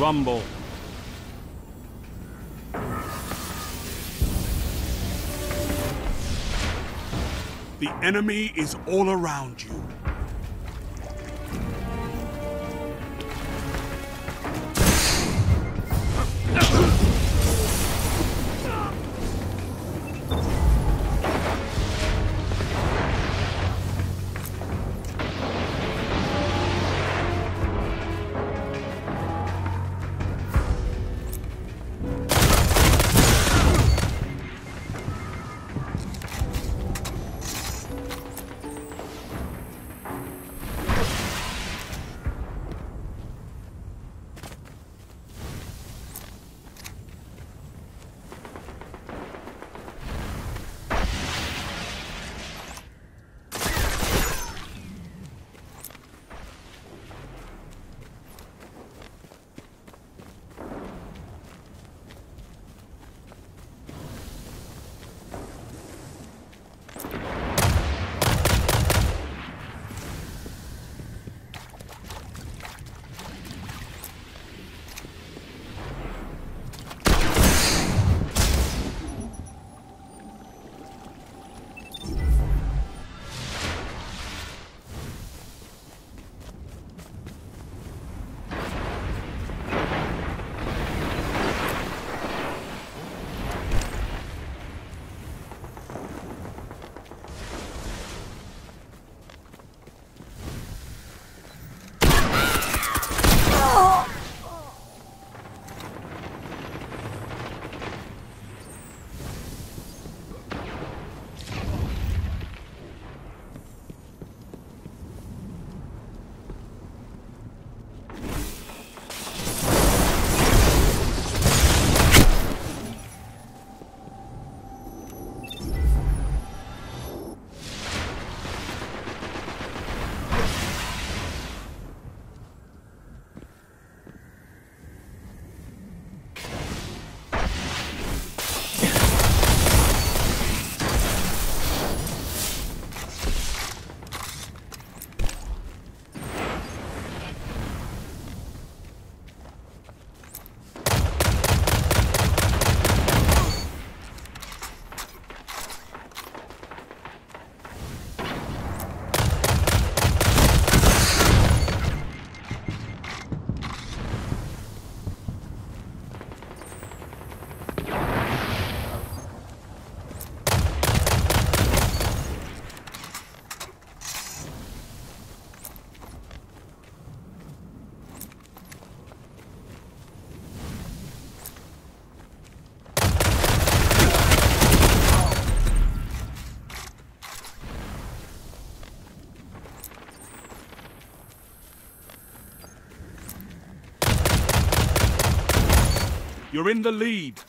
Rumble. The enemy is all around you. You're in the lead.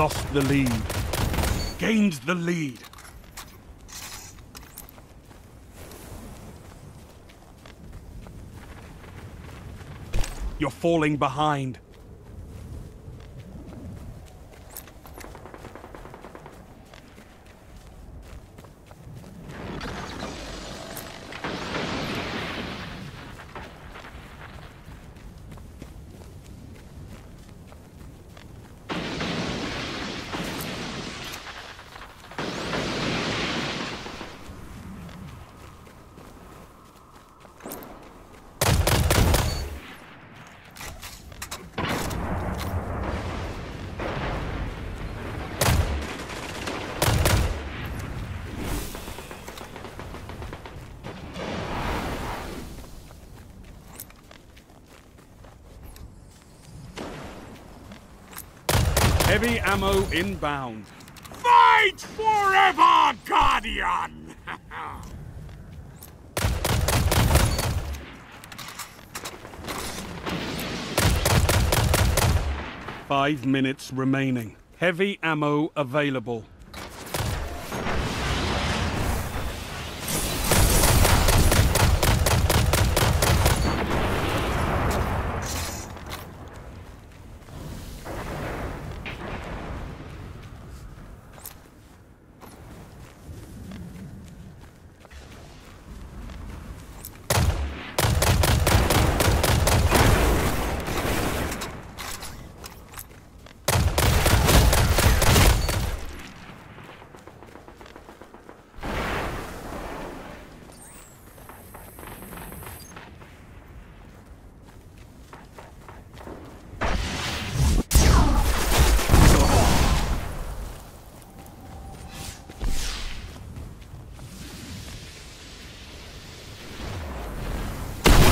Lost the lead. Gained the lead. You're falling behind. Heavy ammo inbound. Fight forever, Guardian! Five minutes remaining. Heavy ammo available.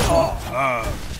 好。啊。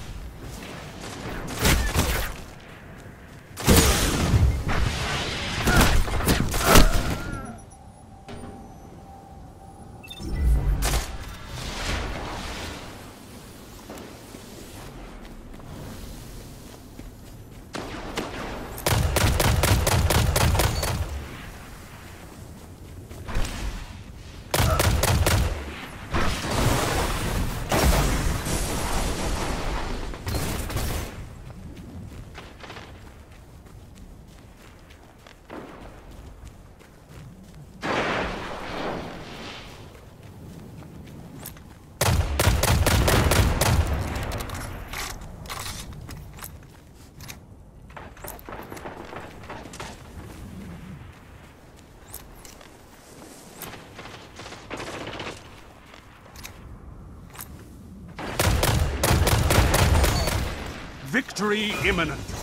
Victory imminent.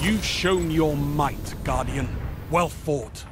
You've shown your might, Guardian. Well fought.